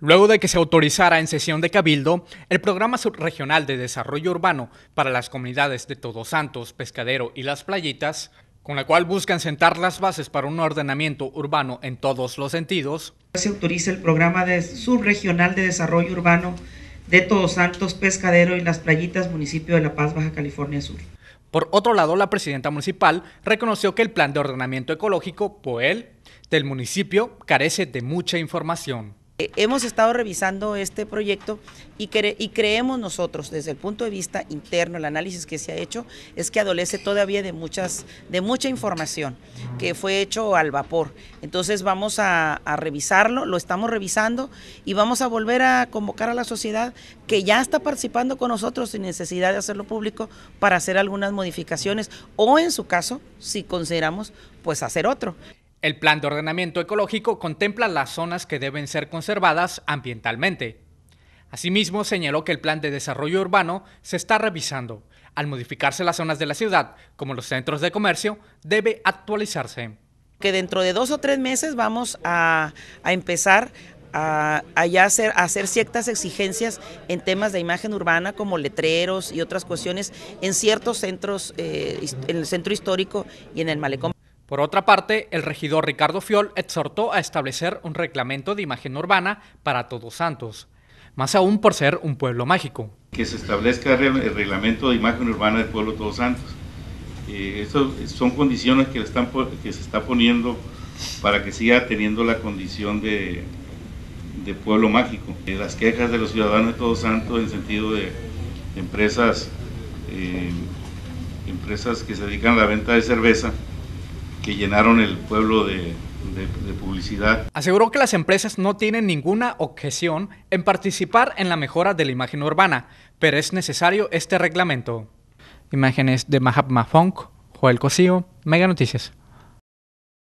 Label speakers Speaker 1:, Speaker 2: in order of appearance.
Speaker 1: Luego de que se autorizara en sesión de Cabildo el Programa Subregional de Desarrollo Urbano para las comunidades de Todos Santos, Pescadero y Las Playitas, con la cual buscan sentar las bases para un ordenamiento urbano en todos los sentidos,
Speaker 2: se autoriza el Programa de Subregional de Desarrollo Urbano de Todos Santos, Pescadero y Las Playitas, municipio de La Paz, Baja California Sur.
Speaker 1: Por otro lado, la presidenta municipal reconoció que el plan de ordenamiento ecológico, POEL, del municipio carece de mucha información.
Speaker 3: Eh, hemos estado revisando este proyecto y, creemos nosotros, desde el punto de vista interno, el análisis que se ha hecho, es que adolece todavía de, muchas, de mucha información que fue hecho al vapor. Entonces vamos a revisarlo, lo estamos revisando y vamos a volver a convocar a la sociedad que ya está participando con nosotros sin necesidad de hacerlo público para hacer algunas modificaciones o en su caso, si consideramos, pues hacer otro.
Speaker 1: El plan de ordenamiento ecológico contempla las zonas que deben ser conservadas ambientalmente. Asimismo, señaló que el plan de desarrollo urbano se está revisando. Al modificarse las zonas de la ciudad, como los centros de comercio, debe actualizarse.
Speaker 3: Que dentro de dos o tres meses vamos a, empezar a, hacer, ciertas exigencias en temas de imagen urbana como letreros y otras cuestiones en ciertos centros, eh, en el centro histórico y en el malecón.
Speaker 1: Por otra parte, el regidor Ricardo Fiol exhortó a establecer un reglamento de imagen urbana para Todos Santos, más aún por ser un pueblo mágico.
Speaker 4: Que se establezca el reglamento de imagen urbana del pueblo Todos Santos. Eh, son condiciones que, están, que se está poniendo para que siga teniendo la condición de, pueblo mágico. Eh, las quejas de los ciudadanos de Todos Santos en sentido de, empresas, eh, empresas que se dedican a la venta de cerveza, que llenaron el pueblo de, publicidad.
Speaker 1: Aseguró que las empresas no tienen ninguna objeción en participar en la mejora de la imagen urbana, pero es necesario este reglamento. Imágenes de Mahatma Funk, Joel Cosío, Mega Noticias.